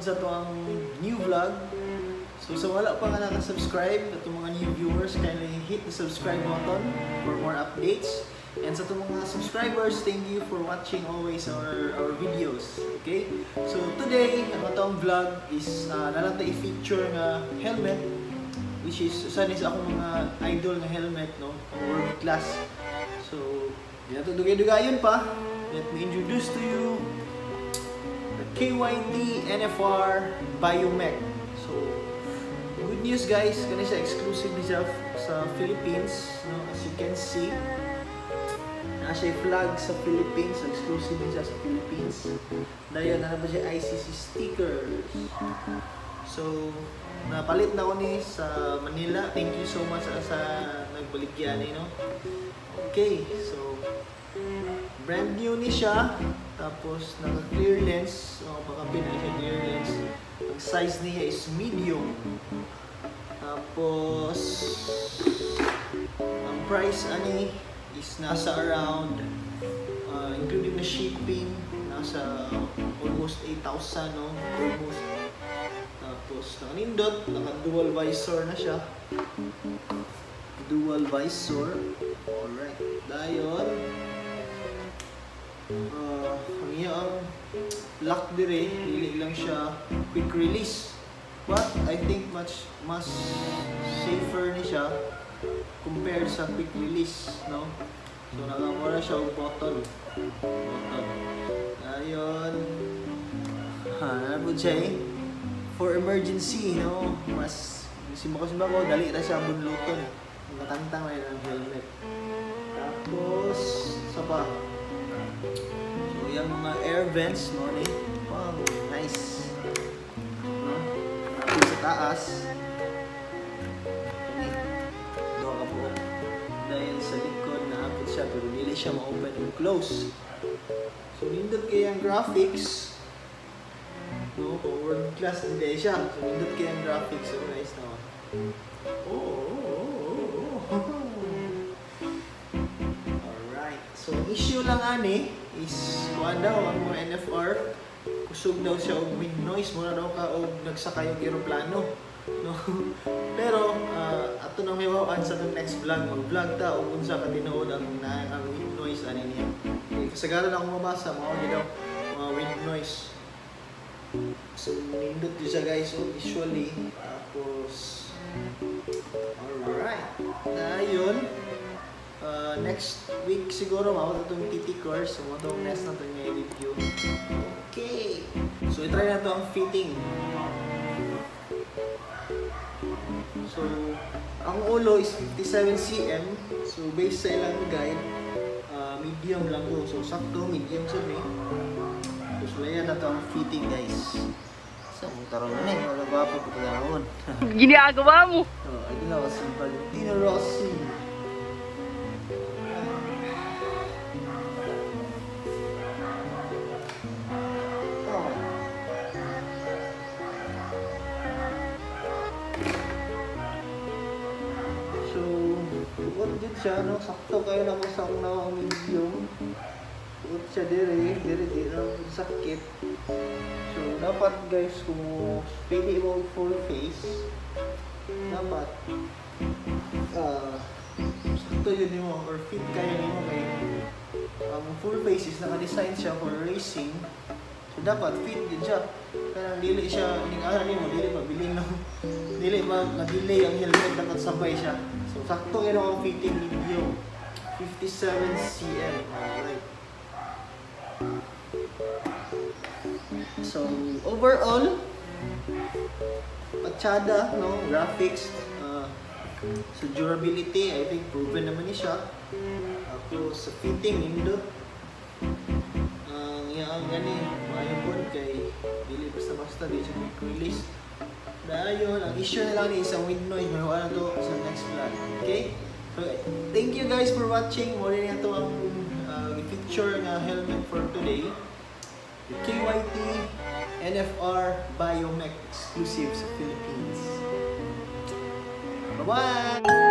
sa to ang new vlog. So sa wala pa nga nakasubscribe, itong mga new viewers, kindly hit the subscribe button for more updates. And sa itong mga subscribers, thank you for watching always our, our videos. Okay? So today, ang atong vlog is uh, nalang i-feature nga helmet which is usan is akong mga idol nga helmet no world class so di nato dugay-dugayon pa let me introduce to you KYT NFR Biomech so good news guys kani siya exclusive siya sa Philippines no as you can see na siya flag sa Philippines exclusive siya sa Philippines dayon na ba siya ICC stickers so napalit na ko ni sa Manila. Thank you so much sa, sa nagbaligyan ni no. Okay, so brand new ni siya. Tapos naka clear lens. Siya clear lens. Ang size niya is medium. Tapos ang price ani is nasa around uh, including the shipping nasa almost 8,000 no almost tapos, nakanindot, naka-dual visor na siya. Dual visor. Alright. Dayon. Uh, ang iyang lock dire, dili lang siya quick release. But, I think much mas safer ni siya compared sa quick release, no? So, nakamura siya og button. Button. Dayon. Ha, ano siya eh? for emergency, no? Mas simba ko dali ra siya bunluton. Matantang na yung helmet. Tapos, sa pa. So, yung mga air vents, no? Ni? Wow, nice. No? Tapos sa taas. Doha ka po. Dahil sa likod na apit siya, pero hindi siya ma-open and close. So, nindot kaya ang graphics, no? World class hindi siya. So, nindot kayo ang graphics. So, nice oh, oh, lang ani is kuha daw ang mga NFR. Kusog daw siya og wind noise. Muna daw ka og nagsakay og aeroplano. No? Pero, uh, ato nang may wawan sa next vlog. Mag-vlog ta o kung sa katinood ang, na, ang wind noise ani niya. Okay, kasagaran ako mabasa, mga daw mga wind noise. So, nindot din siya guys. So, visually. Tapos, alright. Na yun. Uh, next week siguro, mawag itong TT course. So, matong next na ito nga review. Okay. So, itry na ito ang fitting. So, ang ulo is 57 cm. So, based sa ilang guide, uh, medium lang to. So, sakto, medium sa me. So, yan na to ang fitting guys. So, ang tarong na eh. Wala ba pa puto na Ginagawa mo. Oh, ay ginawa si Valentino Rossi. Din siya, no? Sakto kayo na ko sa na medium. Bukod siya dire, dire, dire, dire, sakit. So, dapat guys, kung pili mo full face, dapat uh, sakto yun mo or fit kayo nimo kay ang full face is naka-design siya for racing. So, dapat fit din siya. Kaya dili siya, ning-aral nimo, dili mabilin no. Dili ma na-delay ang helmet dapat sabay siya. So, sakto yun ang fitting video. 57 cm. Alright. So, overall, pachada, no, graphics, uh, so durability, I think proven naman ni siya. Tapos sa fitting, nindot. Ang uh, yung gani, maayon po kay dili basta-basta, di siya release. Dayon, ang issue na lang ni isang wind noise, may wala to sa next vlog. Okay? So, thank you guys for watching. Muli na ito ang uh, picture nga helmet for today. The KYT NFR Biomech exclusive sa Philippines. Bye-bye!